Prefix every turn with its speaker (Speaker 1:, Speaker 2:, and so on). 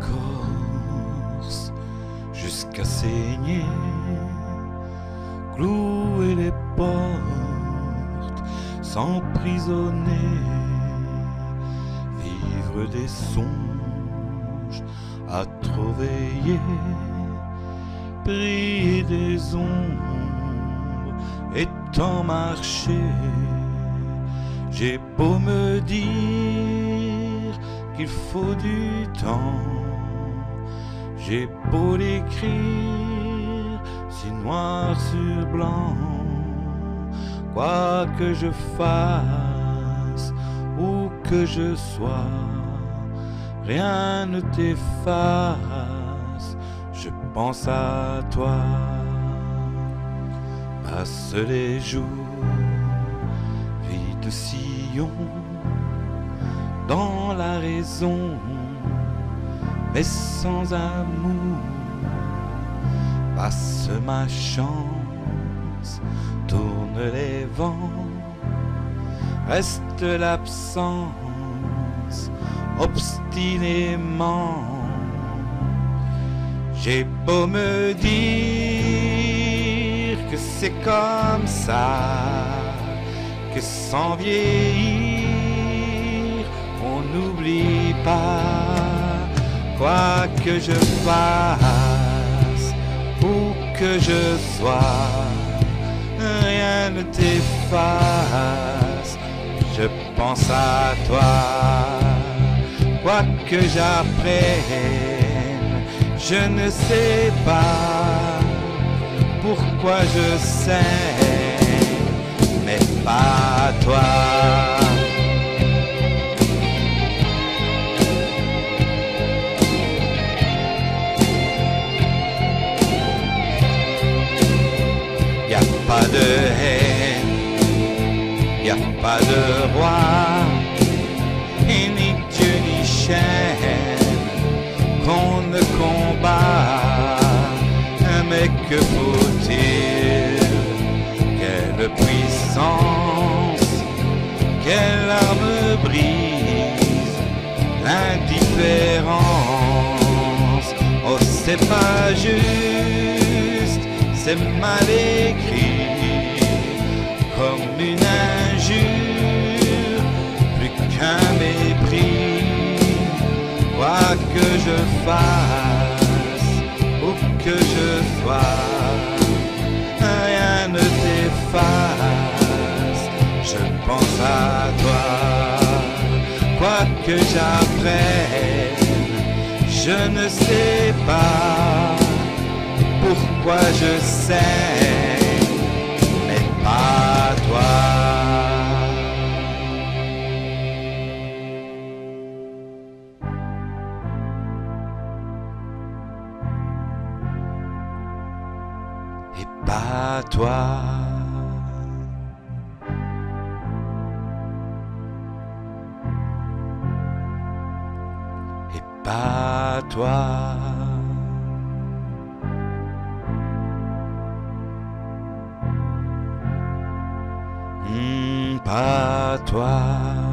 Speaker 1: corse jusqu'à saigner, clouer les portes, s'emprisonner, vivre des songes à trop veiller, prier des ombres et tant marcher. J'ai beau me dire qu'il faut du temps, j'ai beau l'écrire si noir sur blanc, quoi que je fasse, où que je sois, rien ne t'efface, je pense à toi. Passe les jours, vie de sillon, dans la raison, mais sans amour. Passe ma chance, tourne les vents, reste l'absence, obstinément. J'ai beau me dire que c'est comme ça, que sans vieillir, n'oublie pas, quoi que je fasse, où que je sois, rien ne t'efface, je pense à toi, quoi que j'apprenne, je ne sais pas pourquoi je sais, mais pas toi. Y a pas de haine, y a pas de roi, et ni Dieu ni chaîne qu'on ne combat. Mais que faut-il? Quelle puissance Quelle arme brise l'indifférence? Oh, c'est pas juste, c'est mal écrit, comme une injure, plus qu'un mépris, quoi que je fasse, où que je sois, rien ne t'efface, je pense à toi, quoi que j'apprenne, je ne sais pas pourquoi je sais, mais pas toi. et pas toi. Et pas toi. à toi.